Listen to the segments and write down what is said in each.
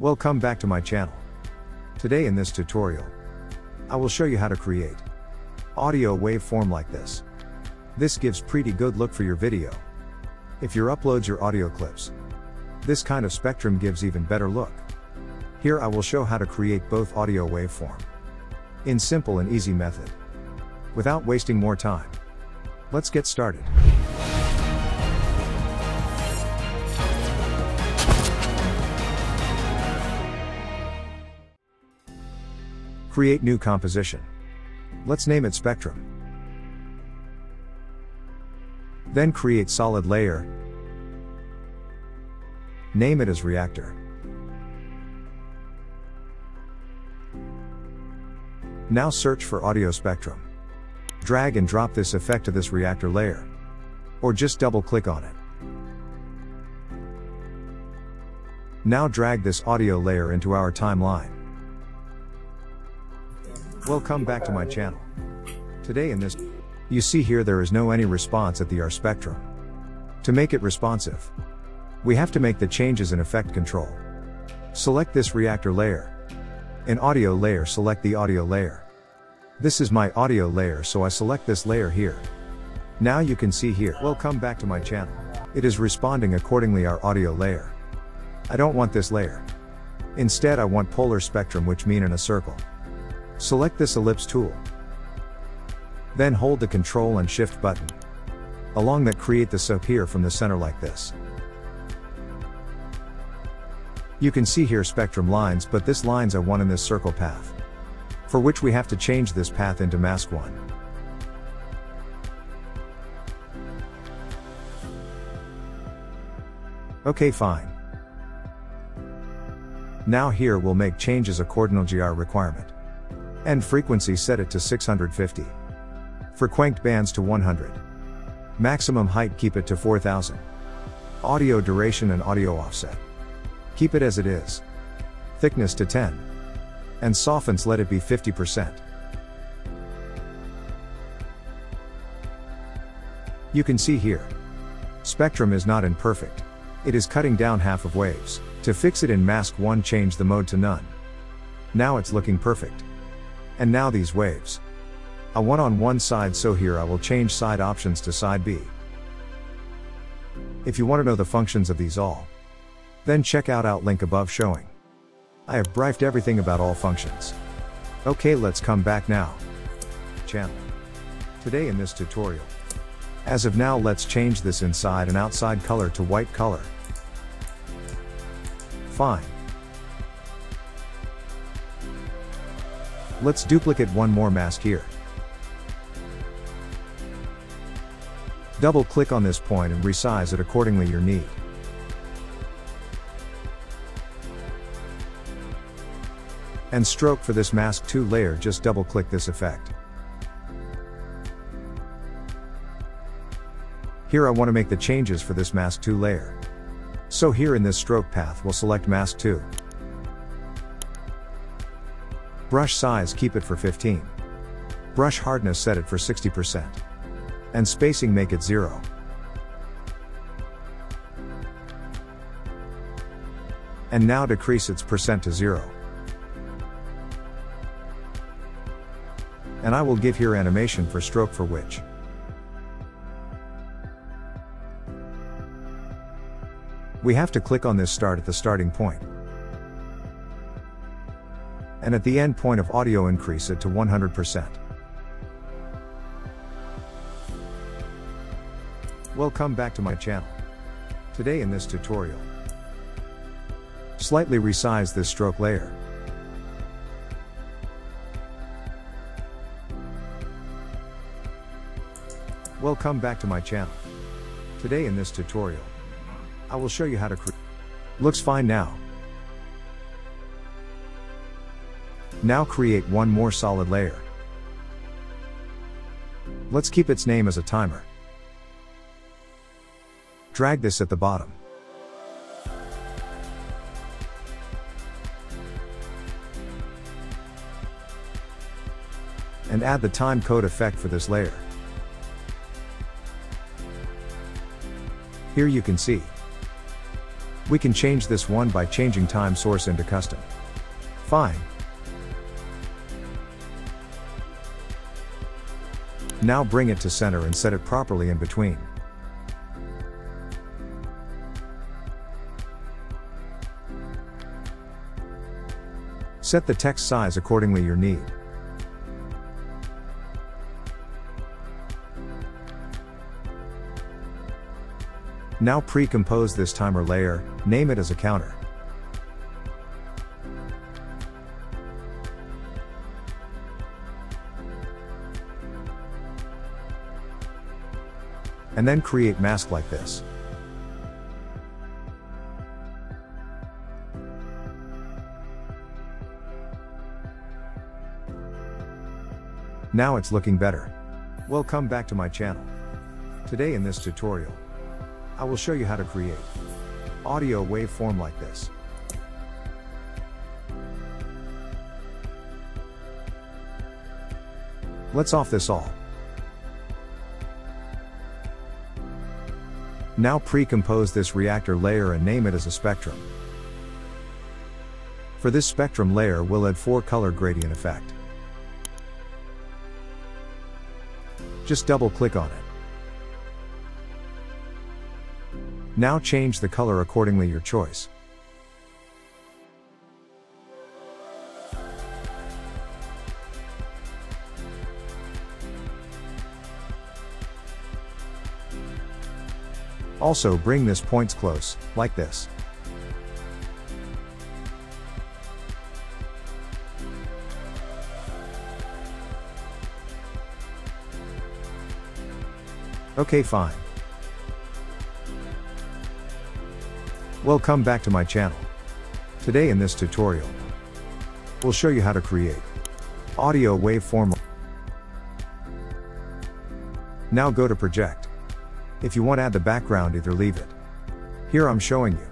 Welcome back to my channel. Today in this tutorial, I will show you how to create audio waveform like this. This gives pretty good look for your video. If your uploads your audio clips, this kind of spectrum gives even better look. Here I will show how to create both audio waveform in simple and easy method. Without wasting more time, let's get started. Create new composition. Let's name it spectrum. Then create solid layer. Name it as reactor. Now search for audio spectrum. Drag and drop this effect to this reactor layer. Or just double click on it. Now drag this audio layer into our timeline. Welcome back to my channel. Today in this, you see here there is no any response at the R spectrum. To make it responsive, we have to make the changes in effect control. Select this reactor layer. In audio layer select the audio layer. This is my audio layer so I select this layer here. Now you can see here, welcome back to my channel. It is responding accordingly our audio layer. I don't want this layer. Instead I want polar spectrum which mean in a circle. Select this ellipse tool. Then hold the Control and Shift button. Along that create the SOP here from the center like this. You can see here spectrum lines but this lines are one in this circle path. For which we have to change this path into mask 1. Okay fine. Now here we'll make changes according to GR requirement. End frequency set it to 650. Frequency bands to 100. Maximum height keep it to 4000. Audio duration and audio offset. Keep it as it is. Thickness to 10. And softness let it be 50%. You can see here. Spectrum is not in perfect. It is cutting down half of waves. To fix it in mask 1 change the mode to none. Now it's looking perfect. And now these waves. I want on one side so here I will change side options to side B. If you want to know the functions of these all, then check out out link above showing. I have briefed everything about all functions. Okay let's come back now. Channel. Today in this tutorial. As of now let's change this inside and outside color to white color. Fine. Let's duplicate one more mask here. Double click on this point and resize it accordingly your need. And stroke for this mask 2 layer just double click this effect. Here I want to make the changes for this mask 2 layer. So here in this stroke path we'll select mask 2. Brush size keep it for 15. Brush hardness set it for 60%. And spacing make it 0. And now decrease its percent to 0. And I will give here animation for stroke for which. We have to click on this start at the starting point and at the end point of audio increase it to 100%. Welcome back to my channel. Today in this tutorial, slightly resize this stroke layer. Welcome back to my channel. Today in this tutorial, I will show you how to create. Looks fine now. Now create one more solid layer. Let's keep its name as a timer. Drag this at the bottom. And add the time code effect for this layer. Here you can see. We can change this one by changing time source into custom. Fine. Now bring it to center and set it properly in between. Set the text size accordingly your need. Now pre-compose this timer layer, name it as a counter. And then create mask like this. Now it's looking better. Welcome back to my channel. Today in this tutorial, I will show you how to create audio waveform like this. Let's off this all. Now pre-compose this reactor layer and name it as a spectrum. For this spectrum layer we'll add 4 color gradient effect. Just double click on it. Now change the color accordingly your choice. Also bring this points close, like this. Okay fine. Welcome back to my channel. Today in this tutorial, we'll show you how to create audio waveform. Now go to project. If you want to add the background either leave it. Here I'm showing you.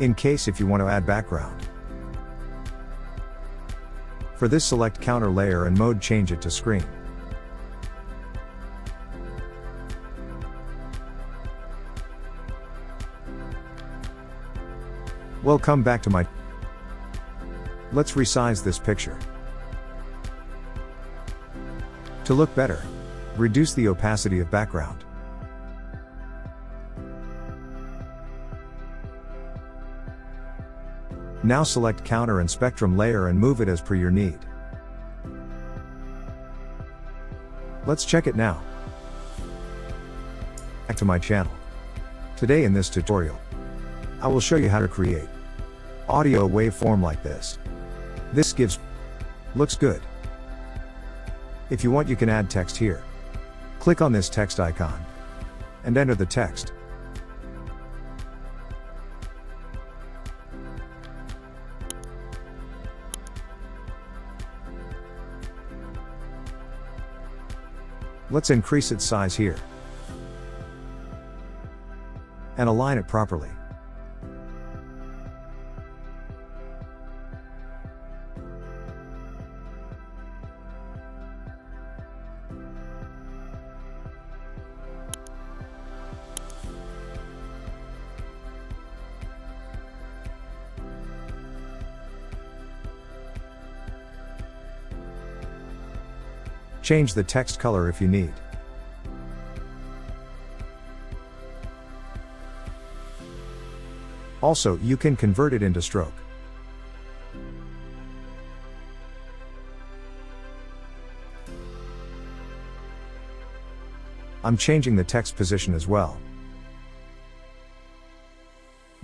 In case if you want to add background. For this select counter layer and mode change it to screen. Welcome back to my... Let's resize this picture. To look better, reduce the opacity of background. Now select counter and spectrum layer and move it as per your need. Let's check it now. Back to my channel. Today in this tutorial, I will show you how to create audio waveform like this. This gives looks good. If you want you can add text here. Click on this text icon and enter the text. Let's increase its size here. And align it properly. Change the text color if you need. Also, you can convert it into stroke. I'm changing the text position as well.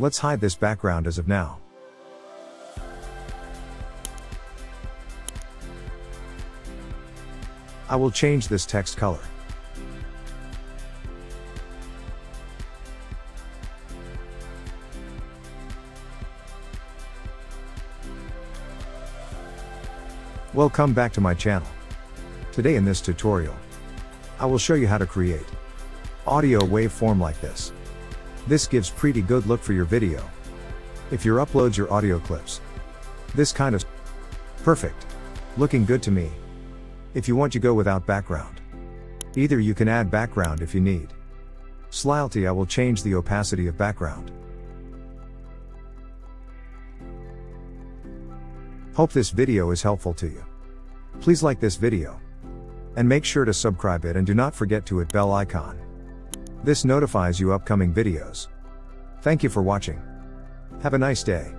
Let's hide this background as of now. I will change this text color. Welcome back to my channel. Today in this tutorial, I will show you how to create audio waveform like this. This gives pretty good look for your video. If your uploads your audio clips. This kind of perfect. Looking good to me. If you want to go without background. Either you can add background if you need. Slightly I will change the opacity of background. Hope this video is helpful to you. Please like this video. And make sure to subscribe it and do not forget to hit bell icon. This notifies you upcoming videos. Thank you for watching. Have a nice day.